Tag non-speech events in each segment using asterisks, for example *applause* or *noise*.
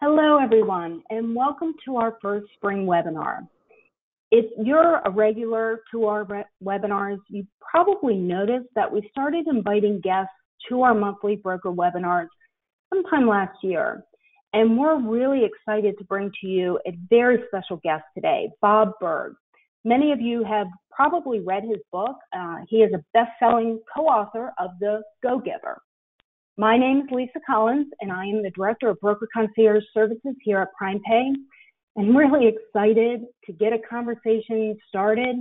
Hello, everyone, and welcome to our first spring webinar. If you're a regular to our webinars, you probably noticed that we started inviting guests to our monthly broker webinars sometime last year. And we're really excited to bring to you a very special guest today, Bob Burg. Many of you have probably read his book. Uh, he is a best-selling co-author of The Go-Giver. My name is Lisa Collins, and I am the Director of Broker Concierge Services here at PrimePay. I'm really excited to get a conversation started,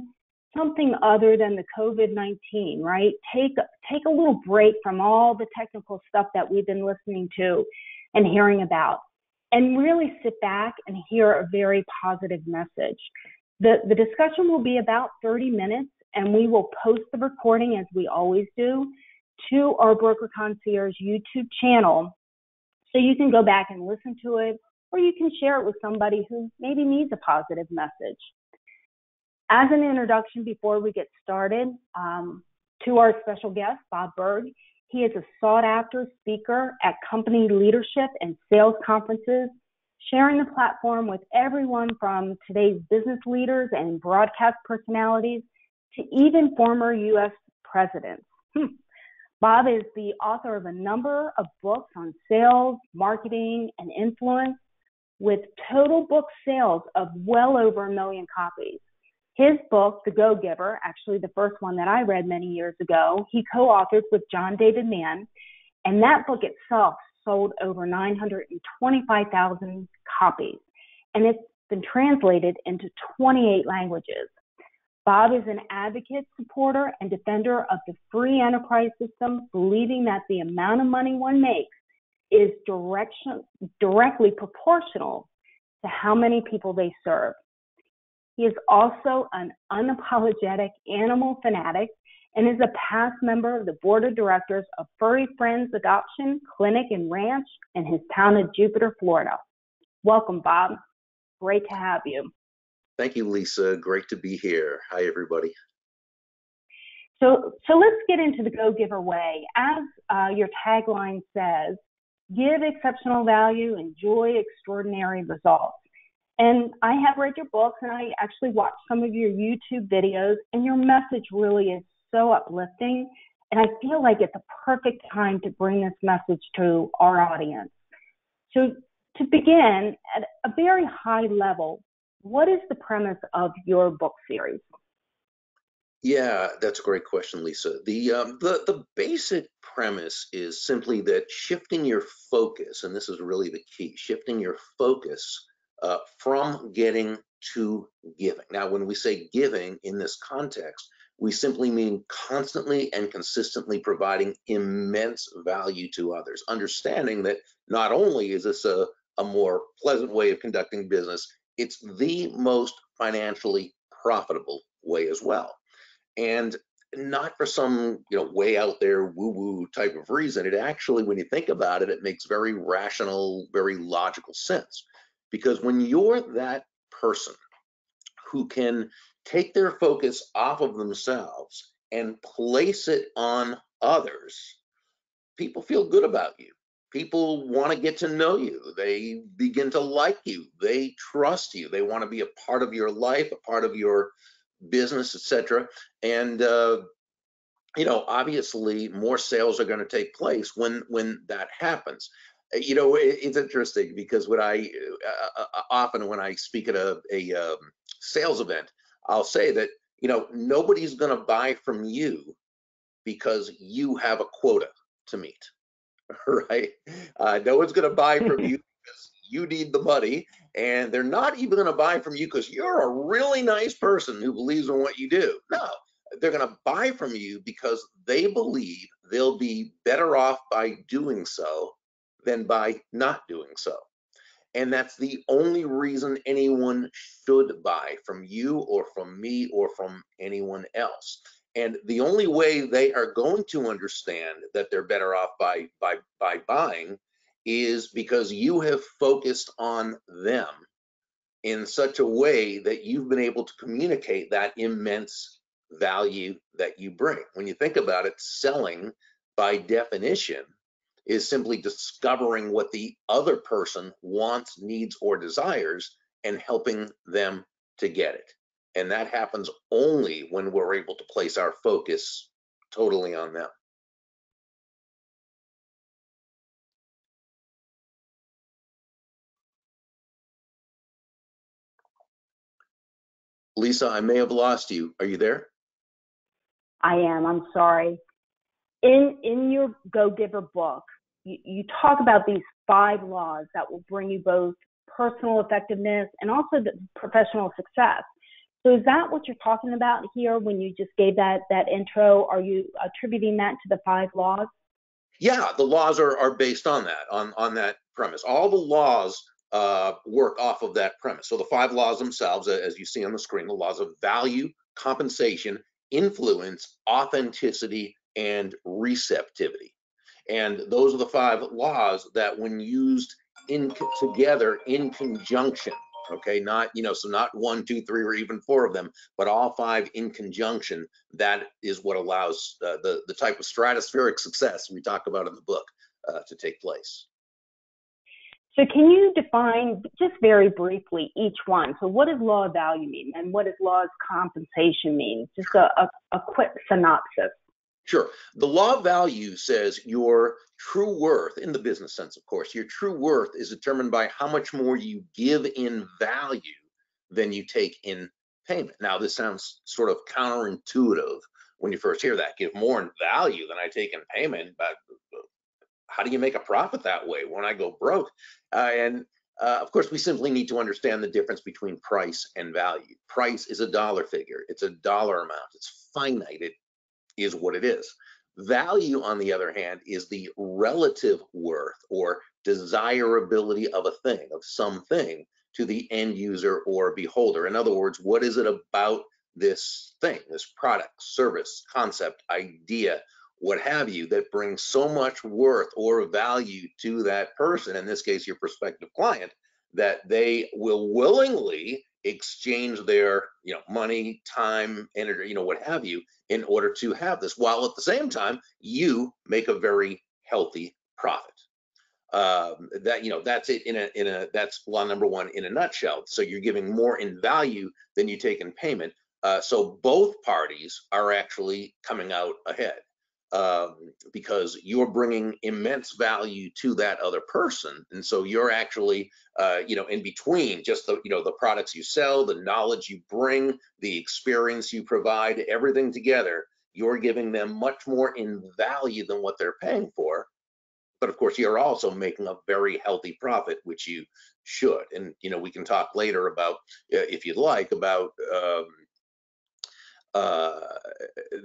something other than the COVID-19, right? Take, take a little break from all the technical stuff that we've been listening to and hearing about, and really sit back and hear a very positive message. The, the discussion will be about 30 minutes, and we will post the recording as we always do to our Broker Concierge YouTube channel so you can go back and listen to it or you can share it with somebody who maybe needs a positive message. As an introduction before we get started, um, to our special guest, Bob Burg, he is a sought after speaker at company leadership and sales conferences, sharing the platform with everyone from today's business leaders and broadcast personalities to even former U.S. presidents. Hmm. Bob is the author of a number of books on sales, marketing, and influence, with total book sales of well over a million copies. His book, The Go Giver, actually the first one that I read many years ago, he co authored with John David Mann, and that book itself sold over 925,000 copies, and it's been translated into 28 languages. Bob is an advocate, supporter, and defender of the free enterprise system, believing that the amount of money one makes is direction, directly proportional to how many people they serve. He is also an unapologetic animal fanatic and is a past member of the board of directors of Furry Friends Adoption Clinic and Ranch in his town of Jupiter, Florida. Welcome, Bob. Great to have you. Thank you, Lisa. Great to be here. Hi, everybody. So, so let's get into the Go Giver way. As uh, your tagline says, give exceptional value, enjoy extraordinary results. And I have read your books and I actually watched some of your YouTube videos, and your message really is so uplifting. And I feel like it's a perfect time to bring this message to our audience. So, to begin, at a very high level, what is the premise of your book series? Yeah, that's a great question, Lisa. The um, the the basic premise is simply that shifting your focus, and this is really the key, shifting your focus uh, from getting to giving. Now, when we say giving in this context, we simply mean constantly and consistently providing immense value to others, understanding that not only is this a, a more pleasant way of conducting business, it's the most financially profitable way as well. And not for some you know way out there woo woo type of reason. It actually, when you think about it, it makes very rational, very logical sense. Because when you're that person who can take their focus off of themselves and place it on others, people feel good about you people want to get to know you. They begin to like you. They trust you. They want to be a part of your life a part of your business etc and uh, you know obviously more sales are going to take place when when that happens. Uh, you know it, it's interesting because when i uh, uh, uh, often when i speak at a, a um, sales event i'll say that you know nobody's going to buy from you because you have a quota to meet *laughs* right? Uh, no one's going to buy *laughs* from you because you need the money, and they're not even going to buy from you because you're a really nice person who believes in what you do. No, they're going to buy from you because they believe they'll be better off by doing so than by not doing so. And that's the only reason anyone should buy from you or from me or from anyone else. And the only way they are going to understand that they're better off by by by buying is because you have focused on them in such a way that you've been able to communicate that immense value that you bring. When you think about it, selling by definition is simply discovering what the other person wants, needs, or desires and helping them to get it. And that happens only when we're able to place our focus totally on them. Lisa, I may have lost you. Are you there? I am. I'm sorry. In in your Go Giver book, you, you talk about these five laws that will bring you both personal effectiveness and also the professional success. So is that what you're talking about here when you just gave that that intro? Are you attributing that to the five laws? Yeah, the laws are, are based on that, on, on that premise. All the laws uh, work off of that premise. So the five laws themselves, as you see on the screen, the laws of value, compensation, influence, authenticity, and receptivity. And those are the five laws that when used in together in conjunction, okay, not, you know, so not one, two, three, or even four of them, but all five in conjunction, that is what allows uh, the, the type of stratospheric success we talk about in the book uh, to take place. So can you define just very briefly each one? So what does law of value mean and what does law of compensation mean? Just a, a, a quick synopsis. Sure. The law of value says your true worth, in the business sense, of course, your true worth is determined by how much more you give in value than you take in payment. Now, this sounds sort of counterintuitive when you first hear that. Give more in value than I take in payment, but how do you make a profit that way when I go broke? Uh, and uh, of course, we simply need to understand the difference between price and value. Price is a dollar figure. It's a dollar amount. It's finite. It is what it is. Value, on the other hand, is the relative worth or desirability of a thing, of something, to the end user or beholder. In other words, what is it about this thing, this product, service, concept, idea, what have you, that brings so much worth or value to that person, in this case, your prospective client, that they will willingly exchange their you know money time energy you know what have you in order to have this while at the same time you make a very healthy profit. Um, that you know that's it in a in a that's law number one in a nutshell. So you're giving more in value than you take in payment. Uh, so both parties are actually coming out ahead um, because you're bringing immense value to that other person, and so you're actually, uh, you know, in between just the, you know, the products you sell, the knowledge you bring, the experience you provide, everything together. You're giving them much more in value than what they're paying for, but of course you're also making a very healthy profit, which you should. And you know, we can talk later about, uh, if you'd like, about um, uh,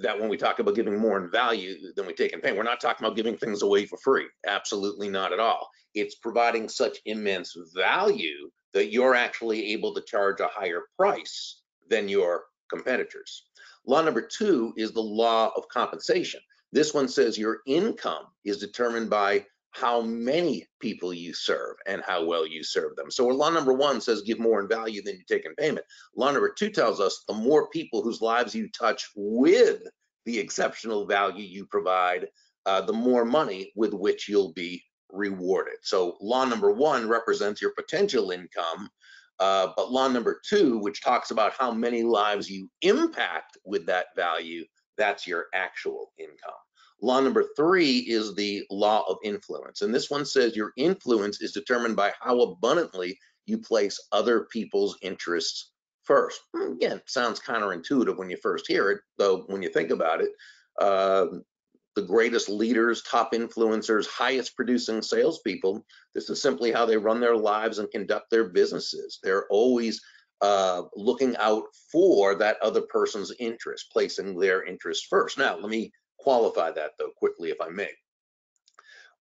that when we talk about giving more in value than we take in pay, we're not talking about giving things away for free. Absolutely not at all. It's providing such immense value that you're actually able to charge a higher price than your competitors. Law number two is the law of compensation. This one says your income is determined by how many people you serve and how well you serve them. So law number one says give more in value than you take in payment. Law number two tells us the more people whose lives you touch with the exceptional value you provide, uh, the more money with which you'll be rewarded. So law number one represents your potential income, uh, but law number two, which talks about how many lives you impact with that value, that's your actual income. Law number three is the law of influence. And this one says your influence is determined by how abundantly you place other people's interests first. Hmm, again, sounds counterintuitive when you first hear it, though when you think about it, uh, the greatest leaders, top influencers, highest producing salespeople, this is simply how they run their lives and conduct their businesses. They're always uh, looking out for that other person's interest, placing their interest first. Now, let me qualify that though quickly if I may.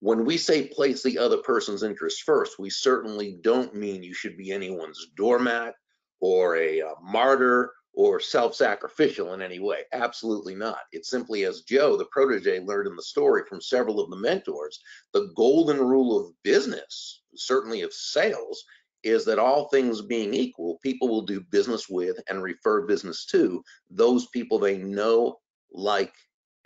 When we say place the other person's interests first, we certainly don't mean you should be anyone's doormat or a, uh, martyr or self-sacrificial in any way. Absolutely not. It's simply as Joe, the protege, learned in the story from several of the mentors, the golden rule of business, certainly of sales, is that all things being equal, people will do business with and refer business to those people they know, like,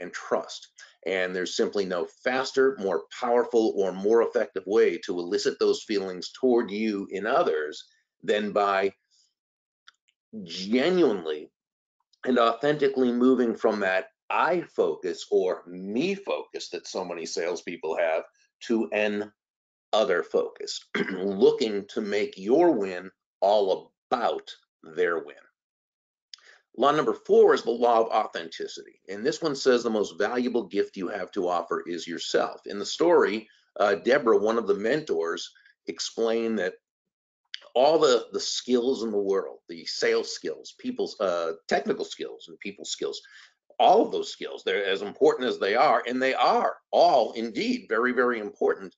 and trust. And there's simply no faster, more powerful, or more effective way to elicit those feelings toward you in others than by genuinely and authentically moving from that I focus or me focus that so many salespeople have to an other focus, *clears throat* looking to make your win all about their win. Law number four is the law of authenticity. And this one says the most valuable gift you have to offer is yourself. In the story, uh, Deborah, one of the mentors, explained that all the, the skills in the world, the sales skills, people's uh, technical skills and people skills, all of those skills, they're as important as they are, and they are all indeed very, very important.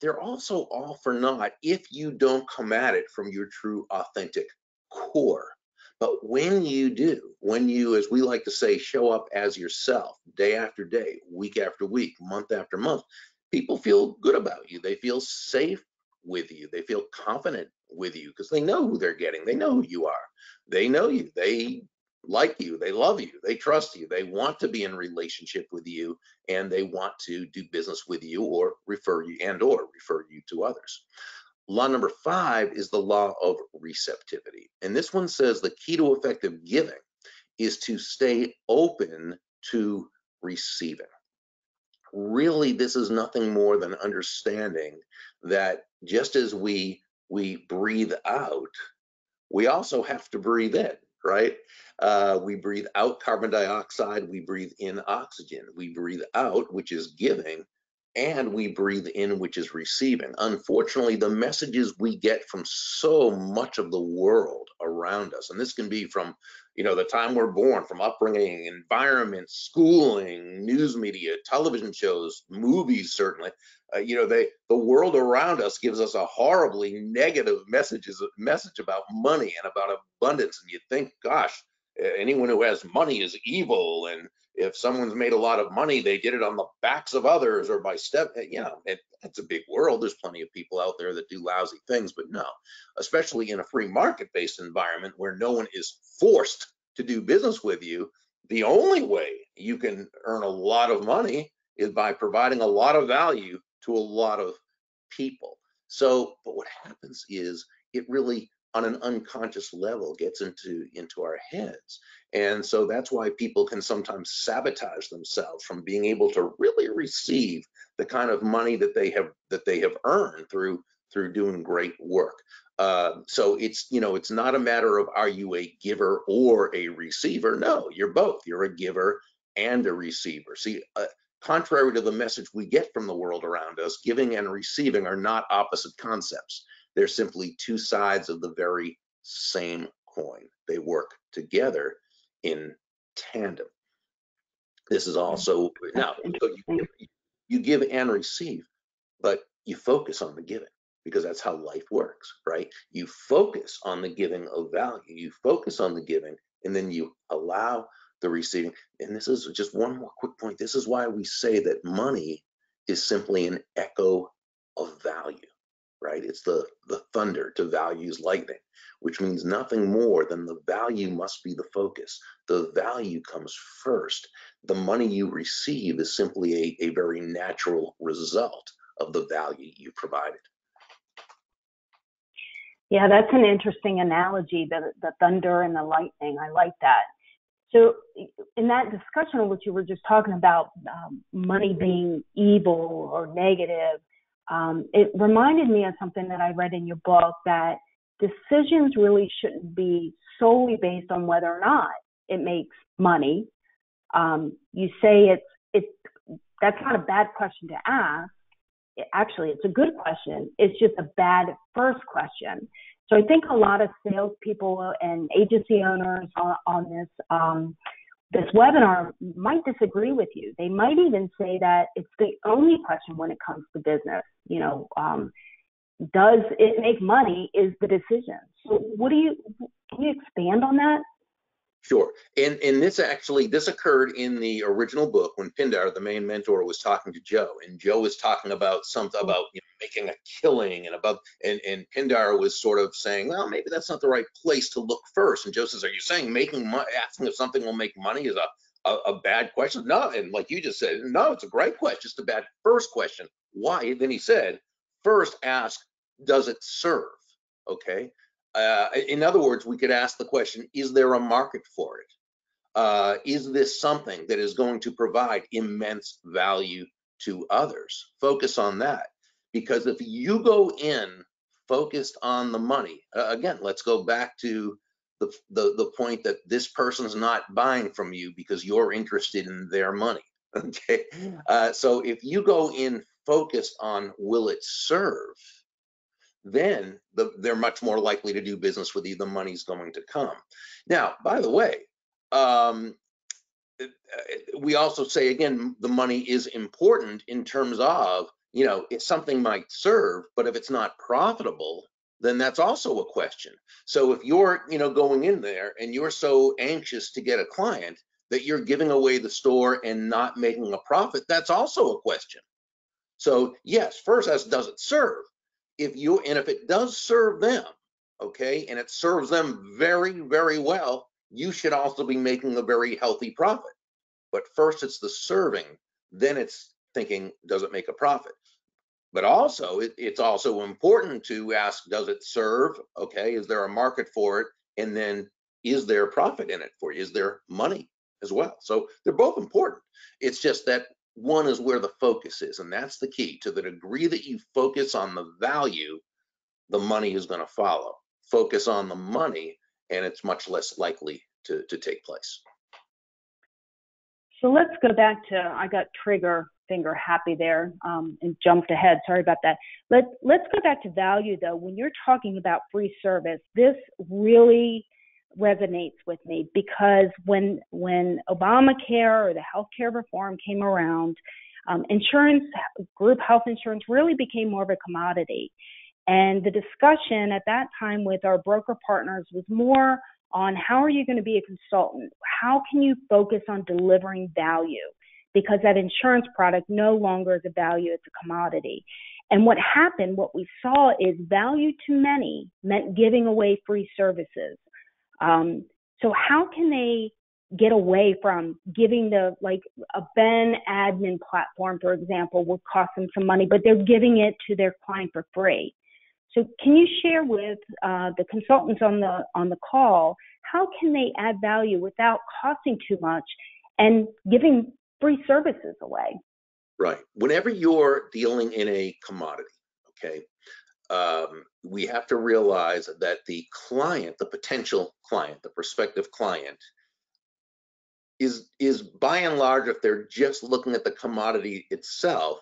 They're also all for naught if you don't come at it from your true authentic core. But when you do, when you, as we like to say, show up as yourself day after day, week after week, month after month, people feel good about you. They feel safe with you. They feel confident with you because they know who they're getting. They know who you are. They know you. They like you. They love you. They trust you. They want to be in relationship with you and they want to do business with you or refer you and or refer you to others. Law number five is the law of receptivity. And this one says the key to effective giving is to stay open to receiving. Really, this is nothing more than understanding that just as we we breathe out, we also have to breathe in, right? Uh, we breathe out carbon dioxide, we breathe in oxygen. We breathe out, which is giving, and we breathe in, which is receiving. Unfortunately, the messages we get from so much of the world around us, and this can be from, you know, the time we're born, from upbringing, environment, schooling, news media, television shows, movies, certainly. Uh, you know, they the world around us gives us a horribly negative messages message about money and about abundance, and you think, gosh, anyone who has money is evil and if someone's made a lot of money, they did it on the backs of others or by step. You know, it, it's a big world. There's plenty of people out there that do lousy things, but no, especially in a free market-based environment where no one is forced to do business with you. The only way you can earn a lot of money is by providing a lot of value to a lot of people. So, but what happens is it really on an unconscious level gets into into our heads. And so that's why people can sometimes sabotage themselves from being able to really receive the kind of money that they have that they have earned through through doing great work. Uh, so it's you know it's not a matter of are you a giver or a receiver. No you're both. You're a giver and a receiver. See uh, contrary to the message we get from the world around us giving and receiving are not opposite concepts they're simply two sides of the very same coin. They work together in tandem. This is mm-hmm. also now you, mm-hmm. you give and receive, but you focus on the giving because that's how life works, right? You focus on the giving of value, you focus on the giving, and then you allow the receiving. And this is just one more quick point. This is why we say that money is simply an echo of value right? It's the, the thunder to values lightning, which means nothing more than the value must be the focus. The value comes first. The money you receive is simply a, a very natural result of the value you provided. Yeah, that's an interesting analogy, the, the thunder and the lightning. I like that. So, in that discussion what you were just talking about, um, money being evil or negative, um, it reminded me of something that I read in your book that decisions really shouldn't be solely based on whether or not it makes money. Um, you say it's it's that's not a bad question to ask. It, actually, it's a good question. It's just a bad first question. So I think a lot of salespeople and agency owners on, on this um, this webinar might disagree with you. They might even say that it's the only question when it comes to business. You know, um, does it make money is the decision. So what do you, can you expand on that? Sure. And and this actually this occurred in the original book when Pindar, the main mentor, was talking to Joe, and Joe was talking about something hmm. about you know, making a killing and about and and Pindar was sort of saying, well, maybe that's not the right place to look first. And Joe says, are you saying making money, asking if something will make money is a a, a bad question? No, and like you just said, no, it's a great question. Just a bad first question. Why? Then he said, first ask, does it serve? Okay. Uh, in other words, we could ask the question, is there a market for it? Uh, is this something that is going to provide immense value to others? Focus on that. Because if you go in focused on the money, uh, again, let's go back to the, the, the point that this person's not buying from you because you're interested in their money. *laughs* Okay. Uh, so if you go in focused on will it serve, then the, they're much more likely to do business with you. The money's going to come. Now, by the way, um, uh, we also say again, the money is important in terms of, you know, if something might serve, but if it's not profitable, then that's also a question. So if you're, you know, going in there and you're so anxious to get a client that you're giving away the store and not making a profit, that's also a question. So yes, first as does it serve? If you and if it does serve them, okay, and it serves them very, very well, you should also be making a very healthy profit. But first it's the serving, then it's thinking, does it make a profit? But also, it, it's also important to ask, does it serve? Okay, is there a market for it? And then, is there profit in it for you? Is there money as well? So they're both important. It's just that one is where the focus is, and that's the key. To the degree that you focus on the value, the money is going to follow. Focus on the money, and it's much less likely to, to take place. So let's go back to I got trigger finger happy there um, and jumped ahead. Sorry about that. Let's let's go back to value though. When you're talking about free service, this really resonates with me because when when Obamacare or the healthcare reform came around, um, insurance, group health insurance, really became more of a commodity. And the discussion at that time with our broker partners was more on how are you going to be a consultant? How can you focus on delivering value? Because that insurance product no longer is a value, it's a commodity. And what happened, what we saw is value to many meant giving away free services. Um, so how can they get away from giving the like a Ben admin platform, for example, will cost them some money, but they're giving it to their client for free. So can you share with uh, the consultants on the on the call how can they add value without costing too much and giving free services away? Right. Whenever you're dealing in a commodity, okay, um, we have to realize that the client, the potential client, the prospective client, is is by and large, if they're just looking at the commodity itself,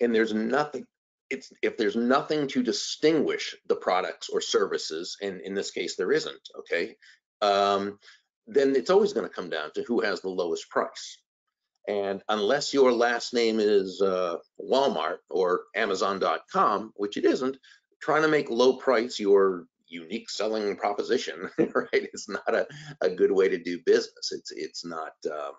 and there's nothing, it's if there's nothing to distinguish the products or services, and in this case there isn't, okay, um, then it's always going to come down to who has the lowest price. And unless your last name is uh, Walmart or Amazon.com, which it isn't, trying to make low price your unique selling proposition, *laughs* right? It's not a, a good way to do business. It's it's not um,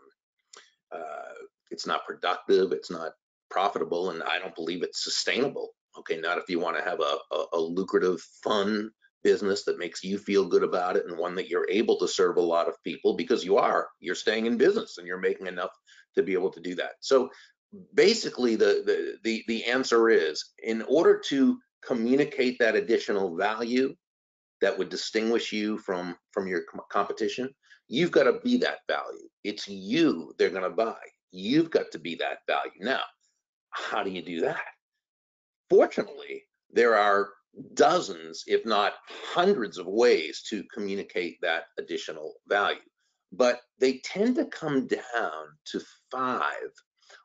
uh, it's not productive. It's not profitable, and I don't believe it's sustainable. Okay, not if you want to have a, a, a lucrative, fun business that makes you feel good about it and one that you're able to serve a lot of people because you are you're staying in business and you're making enough to be able to do that so basically the the the, the answer is in order to communicate that additional value that would distinguish you from from your competition you've got to be that value it's you they're going to buy you've got to be that value now how do you do that fortunately there are dozens, if not hundreds of ways to communicate that additional value. But they tend to come down to five,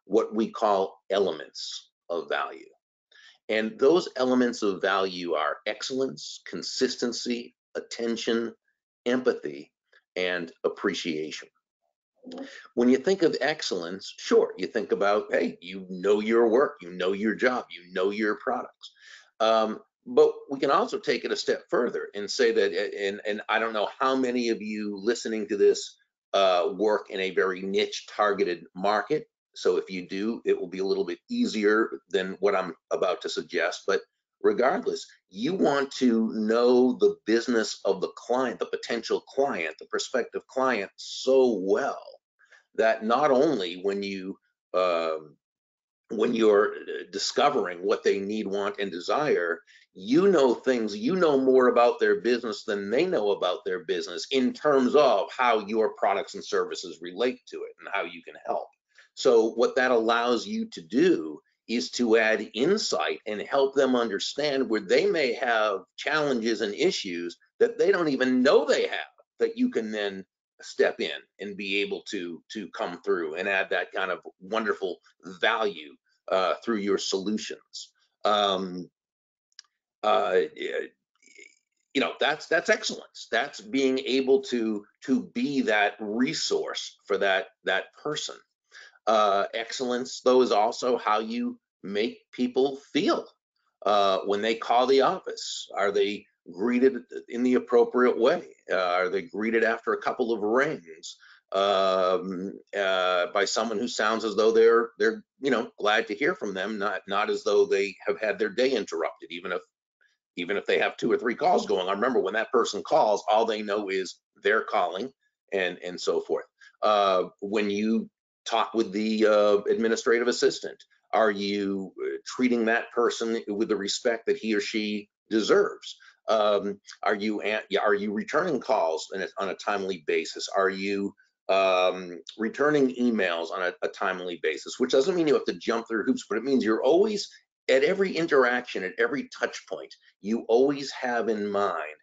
what we call elements of value. And those elements of value are excellence, consistency, attention, empathy, and appreciation. When you think of excellence, sure, you think about, hey, you know your work, you know your job, you know your products. Um, but we can also take it a step further and say that, and, and I don't know how many of you listening to this uh, work in a very niche targeted market. So if you do, it will be a little bit easier than what I'm about to suggest. But regardless, you want to know the business of the client, the potential client, the prospective client so well that not only when you um, when you're uh, discovering what they need, want, and desire, you know things, you know more about their business than they know about their business in terms of how your products and services relate to it and how you can help. So, what that allows you to do is to add insight and help them understand where they may have challenges and issues that they don't even know they have that you can then step in and be able to to come through and add that kind of wonderful value uh, through your solutions. Um, uh, you know that's that's excellence. That's being able to to be that resource for that that person. Uh, excellence, though, is also how you make people feel uh, when they call the office. Are they greeted in the appropriate way? Uh, are they greeted after a couple of rings um, uh, by someone who sounds as though they're they're you know glad to hear from them, not not as though they have had their day interrupted, even if even if they have two or three calls going on. Remember, when that person calls, all they know is they're calling and and so forth. Uh, when you talk with the uh, administrative assistant, are you uh, treating that person with the respect that he or she deserves? Um, are you are you returning calls on a timely basis? Are you um, returning emails on a, a, timely basis? Which doesn't mean you have to jump through hoops, but it means you're always at every interaction, at every touch point, you always have in mind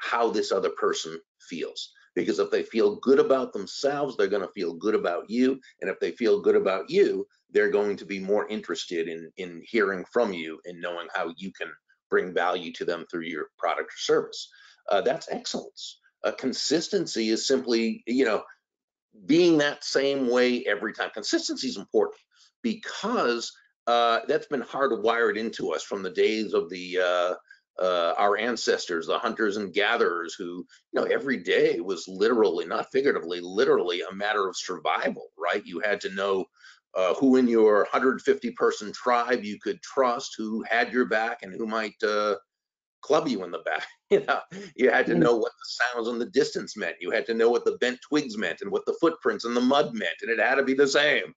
how this other person feels. Because if they feel good about themselves, they're going to feel good about you, and if they feel good about you, they're going to be more interested in in hearing from you and knowing how you can bring value to them through your product or service. Uh, that's excellence. Uh, consistency is simply, you know, being that same way every time. Consistency is important because uh, that's been hardwired into us from the days of the uh, uh, our ancestors, the hunters and gatherers, who you know every day was literally, not figuratively, literally a matter of survival. Right? You had to know uh, who in your 150 person tribe you could trust, who had your back, and who might uh, club you in the back. *laughs* You know, you had to know what the sounds in the distance meant. You had to know what the bent twigs meant and what the footprints in the mud meant, and it had to be the same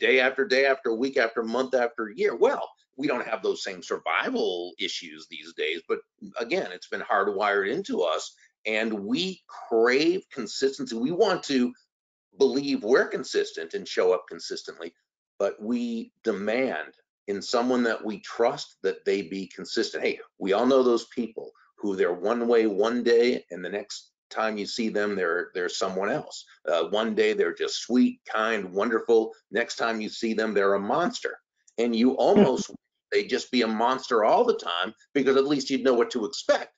day after day after week after month after year. Well, we don't have those same survival issues these days, but again, it's been hardwired into us, and we crave consistency. We want to believe we're consistent and show up consistently, but we demand in someone that we trust that they be consistent. Hey, we all know those people who they're one way one day and the next time you see them they're they're someone else. Uh, one day they're just sweet, kind, wonderful. Next time you see them they're a monster. And you almost they just be a monster all the time because at least you'd know what to expect.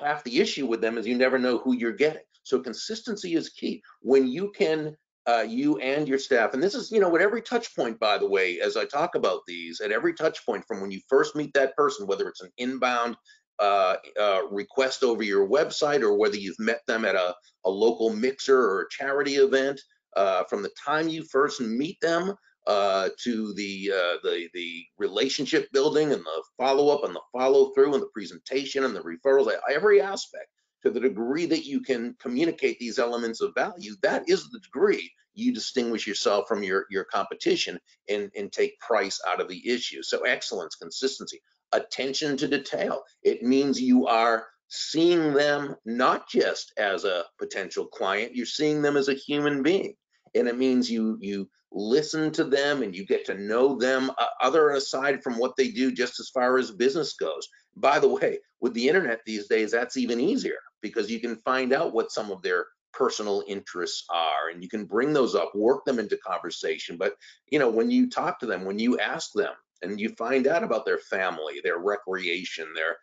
Half the issue with them is you never know who you're getting. So consistency is key. When you can, uh, you and your staff, and this is, you know, at every touch point, by the way, as I talk about these, at every touch point from when you first meet that person, whether it's an inbound uh, uh, request over your website or whether you've met them at a, a local mixer or a charity event, uh, from the time you first meet them uh, to the, uh, the the relationship building and the follow up and the follow through and the presentation and the referrals, every aspect to the degree that you can communicate these elements of value, that is the degree you distinguish yourself from your, your competition and, and take price out of the issue. So excellence, consistency, attention to detail. It means you are seeing them not just as a potential client, you're seeing them as a human being. And it means you you listen to them and you get to know them uh, other aside from what they do just as far as business goes. By the way, with the internet these days, that's even easier because you can find out what some of their personal interests are and you can bring those up work them into conversation but you know when you talk to them when you ask them and you find out about their family their recreation their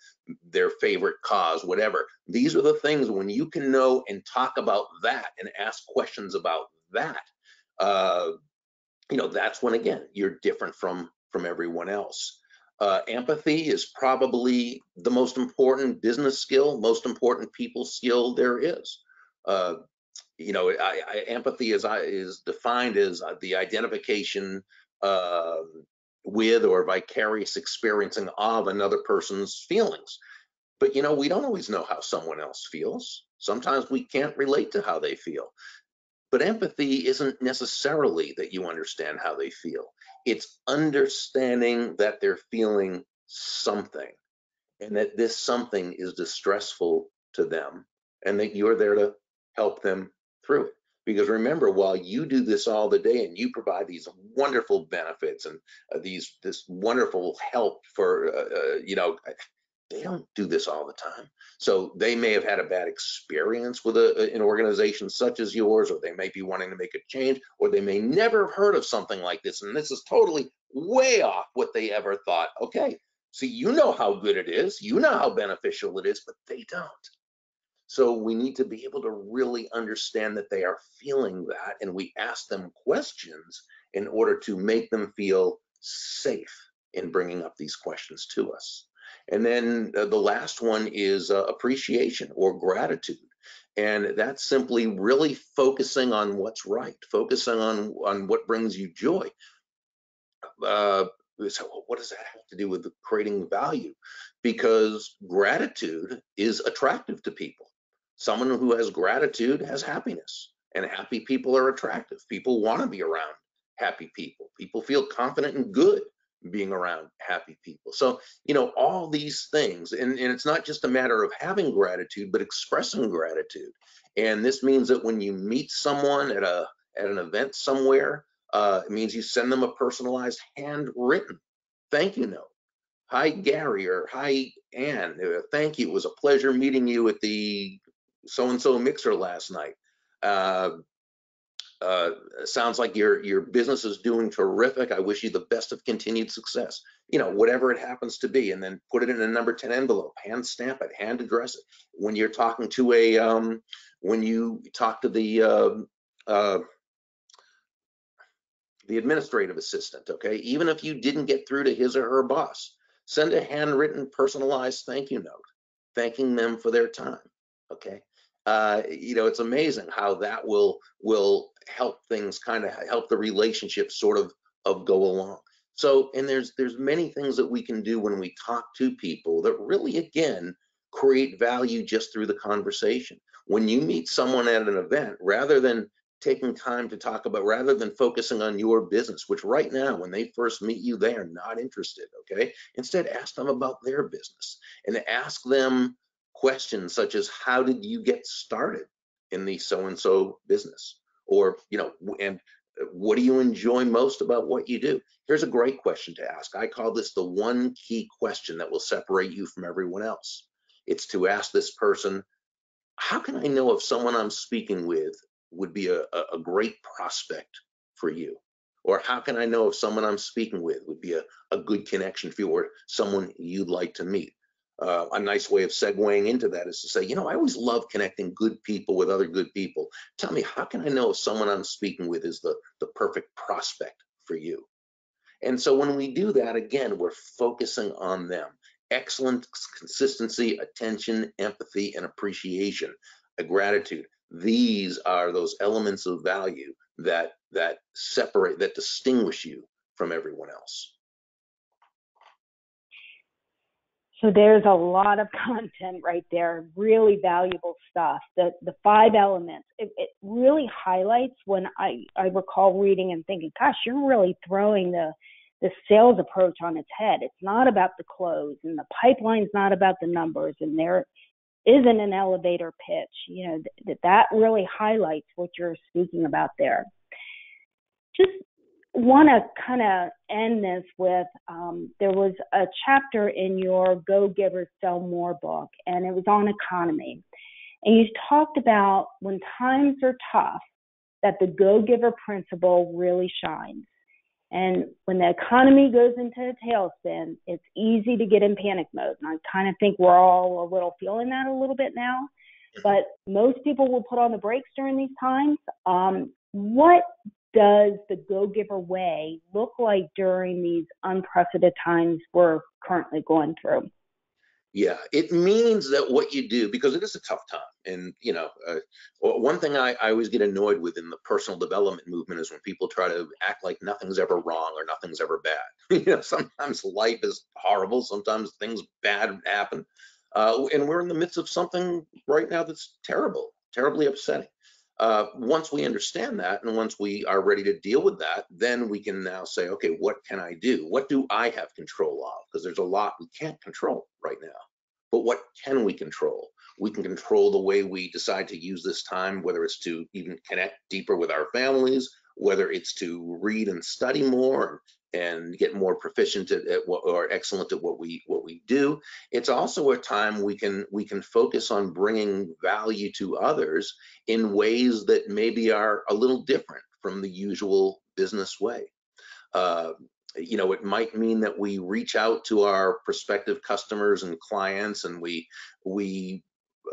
their favorite cause whatever these are the things when you can know and talk about that and ask questions about that uh you know that's when again you're different from from everyone else uh, empathy is probably the most important business skill, most important people skill there is. Uh, you know, I, I, empathy is is defined as uh, the identification uh, with or vicarious experiencing of another person's feelings. But you know, we don't always know how someone else feels. Sometimes we can't relate to how they feel. But empathy isn't necessarily that you understand how they feel. It's understanding that they're feeling something and that this something is distressful to them and that you're there to help them through it. Because remember, while you do this all the day and you provide these wonderful benefits and uh, these this wonderful help for uh, uh, you know they don't do this all the time. So they may have had a bad experience with a, an organization such as yours, or they may be wanting to make a change, or they may never have heard of something like this. And this is totally way off what they ever thought. Okay, see, you know how good it is, you know how beneficial it is, but they don't. So we need to be able to really understand that they are feeling that, and we ask them questions in order to make them feel safe in bringing up these questions to us. And then uh, the last one is uh, appreciation or gratitude. And that's simply really focusing on what's right, focusing on, on what brings you joy. Uh, so what does that have to do with creating value? Because gratitude is attractive to people. Someone who has gratitude has happiness, and happy people are attractive. People want to be around happy people. People feel confident and good being around happy people. So, you know, all these things, and, and it's not just a matter of having gratitude, but expressing gratitude. And this means that when you meet someone at a at an event somewhere, uh, it means you send them a personalized handwritten thank you note. Hi, Gary, or hi, Ann. Uh, thank you. It was a pleasure meeting you at the so-and-so mixer last night. Uh, uh, sounds like your your business is doing terrific. I wish you the best of continued success. You know, whatever it happens to be, and then put it in a number 10 envelope, hand stamp it, hand address it. When you're talking to a, um, when you talk to the, uh, uh, the administrative assistant, okay, even if you didn't get through to his or her boss, send a handwritten, personalized thank you note, thanking them for their time, okay. Uh, you know, it's amazing how that will will help things kind of help the relationship sort of of go along. So, and there's there's many things that we can do when we talk to people that really again create value just through the conversation. When you meet someone at an event, rather than taking time to talk about rather than focusing on your business, which right now, when they first meet you, they are not interested. Okay. Instead, ask them about their business and ask them questions such as how did you get started in the so and so business? Or you know and uh, what do you enjoy most about what you do? Here's a great question to ask. I call this the one key question that will separate you from everyone else. It's to ask this person how can i know if someone i'm speaking with would be a, a great prospect for you? Or how can i know if someone i'm speaking with would be a, a good connection for you or someone you'd like to meet uh, a nice way of segueing into that is to say, you know, I always love connecting good people with other good people. Tell me, how can I know if someone I'm speaking with is the, the perfect prospect for you? And so when we do that, again, we're focusing on them. Excellent consistency, attention, empathy, and appreciation, a gratitude. These are those elements of value that that separate, that distinguish you from everyone else. So there's a lot of *laughs* content right there, really valuable stuff. The the five elements. It, it really highlights when I I recall reading and thinking, gosh, you're really throwing the the sales approach on its head. It's not about the close, and the pipeline's not about the numbers, and there isn't an elevator pitch. You know that that really highlights what you're speaking about there. Just want to kind of end this with um, there was a chapter in your Go Giver Sell More book, and it was on economy. And you talked about when times are tough, that the go giver principle really shines. And when the economy goes into a tailspin, it's easy to get in panic mode. And I kind of think we're all a little feeling that a little bit now. But most people will put on the brakes during these times. Um, what does the Go Giver way look like during these unprecedented times we're currently going through? Yeah, it means that what you do, because it is a tough time. And, you know, uh, one thing I, I always get annoyed with in the personal development movement is when people try to act like nothing's ever wrong or nothing's ever bad. *laughs* you know, sometimes life is horrible, sometimes things bad happen. Uh, and we're in the midst of something right now that's terrible, terribly upsetting. Uh, once we understand that and once we are ready to deal with that, then we can now say, okay, what can I do? What do I have control of? Because there's a lot we can't control right now. But what can we control? We can control the way we decide to use this time, whether it's to even connect deeper with our families, whether it's to read and study more and get more proficient at, at what or excellent at what we what we do. It's also a time we can we can focus on bringing value to others in ways that maybe are a little different from the usual business way. Uh, you know it might mean that we reach out to our prospective customers and clients and we we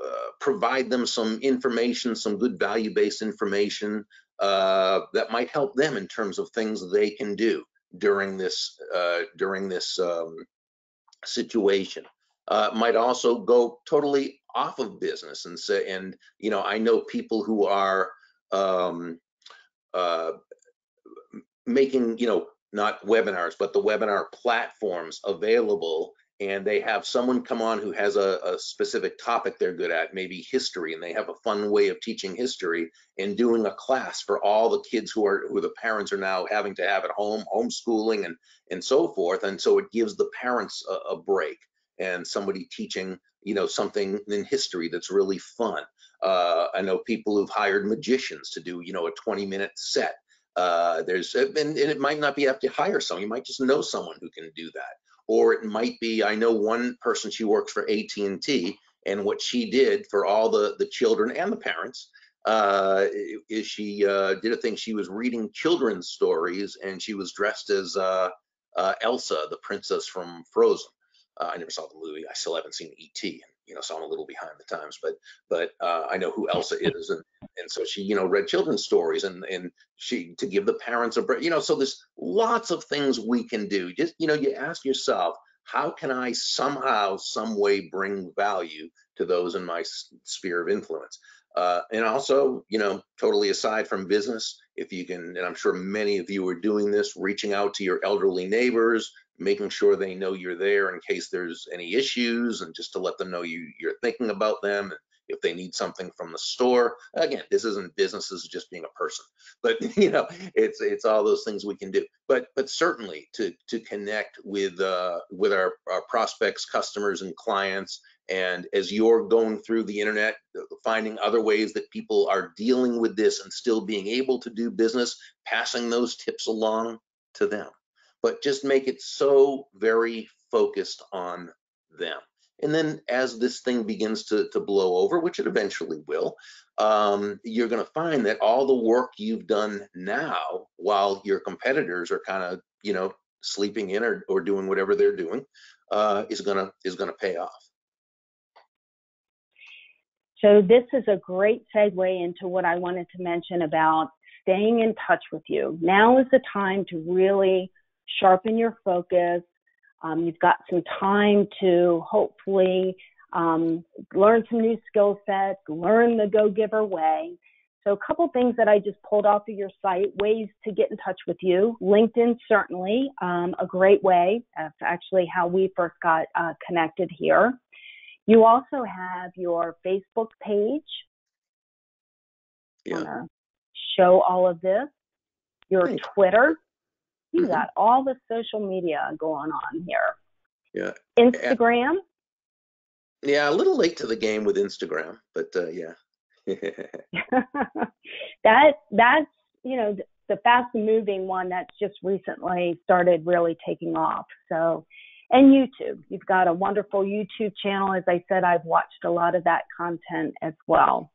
uh, provide them some information some good value based information uh, that might help them in terms of things they can do during this uh, during this um, situation. Uh, might also go totally off of business and say, and you know, I know people who are um, uh, making, you know, not webinars, but the webinar platforms available and they have someone come on who has a, a, specific topic they're good at, maybe history, and they have a fun way of teaching history and doing a class for all the kids who are who the parents are now having to have at home, homeschooling and and so forth. And so it gives the parents a, a break and somebody teaching, you know, something in history that's really fun. Uh, I know people who've hired magicians to do, you know, a 20 minute set. Uh, there's and, and it might not be have to hire someone. You might just know someone who can do that or it might be I know one person she works for AT&T and what she did for all the the children and the parents uh, is she uh, did a thing she was reading children's stories and she was dressed as uh, uh Elsa the princess from Frozen. Uh, I never saw the movie. I still haven't seen E.T you know, so I'm a little behind the times, but but uh, I know who Elsa is, and and so she, you know, read children's stories, and and she to give the parents a break, you know, so there's lots of things we can do. Just you know, you ask yourself, how can I somehow, some way bring value to those in my sphere of influence? Uh, and also, you know, totally aside from business, if you can, and I'm sure many of you are doing this, reaching out to your elderly neighbors, making sure they know you're there in case there's any issues and just to let them know you, you're thinking about them if they need something from the store. Again, this isn't business, this is just being a person. But *laughs* you know, it's it's all those things we can do. But but certainly to to connect with uh, with our, our prospects, customers, and clients. And as you're going through the internet, finding other ways that people are dealing with this and still being able to do business, passing those tips along to them but just make it so very focused on them. And then as this thing begins to, to blow over, which it eventually will, um, you're going to find that all the work you've done now while your competitors are kind of, you know, sleeping in or, or doing whatever they're doing uh, is going to is going to pay off. So this is a great segue into what I wanted to mention about staying in touch with you. Now is the time to really sharpen your focus. Um, you've got some time to hopefully um, learn some new skill sets, learn the Go Giver way. So, a couple things that I just pulled off of your site, ways to get in touch with you. LinkedIn, certainly um, a great way. That's actually how we first got uh, connected here. You also have your Facebook page. Yeah. Show all of this. Your Thanks. Twitter. You mm-hmm. got all the social media going on here. Yeah. Instagram. Yeah, a little late to the game with Instagram, but uh, yeah. *laughs* that that's you know the fast moving one that's just recently started really taking off. So, and YouTube, you've got a wonderful YouTube channel. As I said, I've watched a lot of that content as well.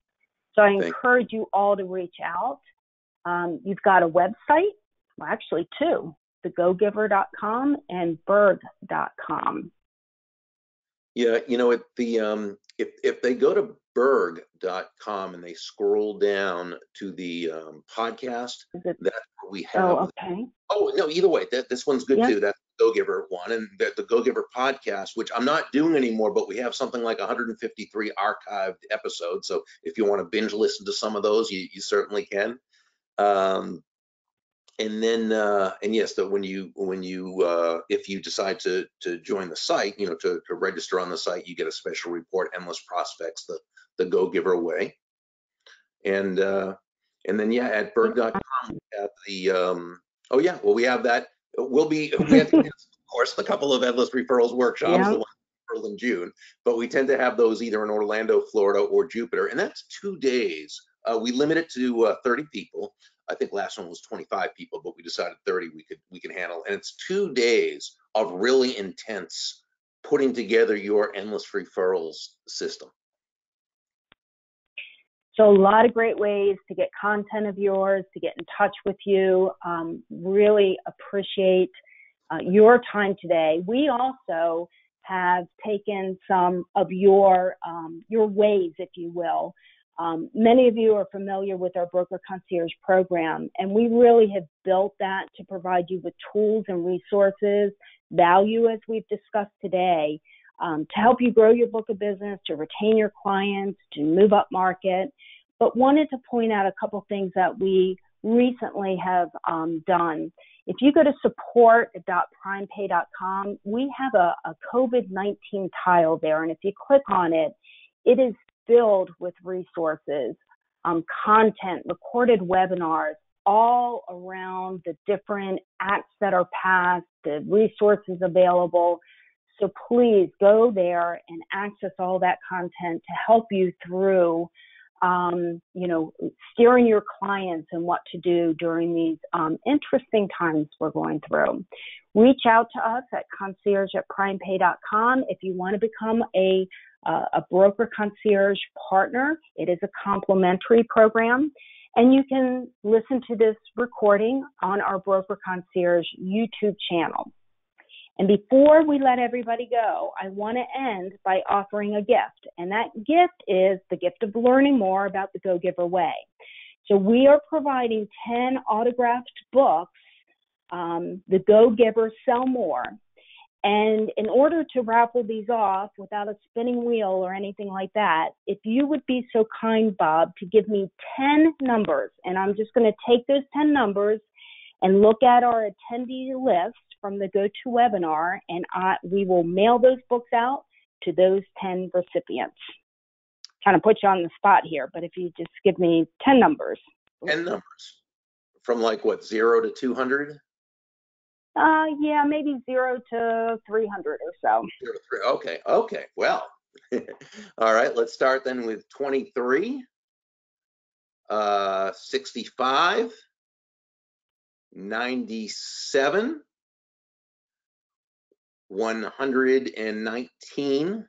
So I encourage you all to reach out. Um, you've got a website, well, actually two, thegogiver.com and burg.com. Yeah, you know, the um, if if they go to burg.com and they scroll down to the um, podcast, that's what we have. Oh, okay. Oh no, either way, that this one's good yep. too. That's the Go Giver one, and the, the Go Giver podcast, which I'm not doing anymore, but we have something like 153 archived episodes. So if you want to binge listen to some of those, you, you certainly can. Um, and then uh, and yes that when you when you uh, if you decide to to join the site you know to, to register on the site you get a special report endless prospects the the go giver way and uh, And then, yeah, at burg.com, we have the, um, oh, yeah, well, we have that. We'll be, we have, of course, a couple of endless referrals workshops, Yeah. the one in June, but we tend to have those either in Orlando, Florida, or Jupiter, and that's two days. Uh, we limit it to uh, 30 people. I think last one was 25 people, but we decided 30 we could we can handle, and it's two days of really intense putting together your endless referrals system. So a lot of great ways to get content of yours, to get in touch with you. Um, really appreciate uh, your time today. We also have taken some of your um, your ways, if you will. Um, many of you are familiar with our broker concierge program, and we really have built that to provide you with tools and resources, value as we've discussed today, um, to help you grow your book of business, to retain your clients, to move up market. But wanted to point out a couple things that we recently have um, done. If you go to support.primepay.com, we have a, a COVID 19 tile there. And if you click on it, it is filled with resources, um, content, recorded webinars, all around the different acts that are passed, the resources available. So please go there and access all that content to help you through um, you know, steering your clients and what to do during these um, interesting times we're going through. Reach out to us at concierge at primepay.com if you want to become a uh, a broker concierge partner. It is a complimentary program. And you can listen to this recording on our Broker Concierge YouTube channel. And before we let everybody go, I want to end by offering a gift. And that gift is the gift of learning more about the Go Giver Way. So we are providing 10 autographed books, um, The Go Giver Sell More. And in order to raffle these off without a spinning wheel or anything like that, if you would be so kind, Bob, to give me 10 numbers, and I'm just going to take those 10 numbers and look at our attendee list from the GoToWebinar, and I, we will mail those books out to those 10 recipients. Kind of put you on the spot here, but if you just give me 10 numbers. 10 numbers from like what, zero to 200? Uh, yeah, maybe zero to 300 or so. Zero to three. Okay, okay. Well, *laughs* all right. Let's start then with 23, uh, 65, 97, 119.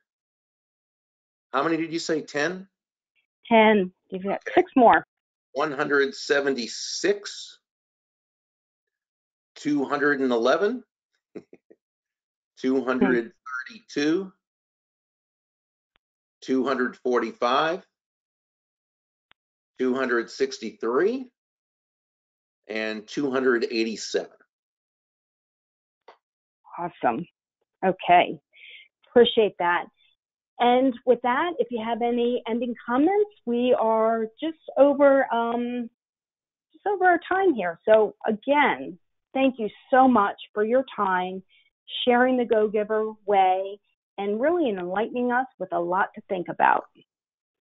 How many did you say? 10? 10. You've got Okay. six more. 176, 211, 232, 245, 263, and *laughs* 287. Awesome. Okay. Appreciate that. And with that, if you have any ending comments, we are just over um, just over our time here. So again, thank you so much for your time, sharing the Go Giver way, and really enlightening us with a lot to think about.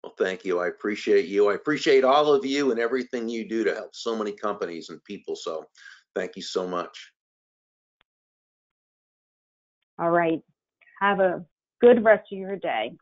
Well, thank you. I appreciate you. I appreciate all of you and everything you do to help so many companies and people. So thank you so much. All right. Have a good rest of your day.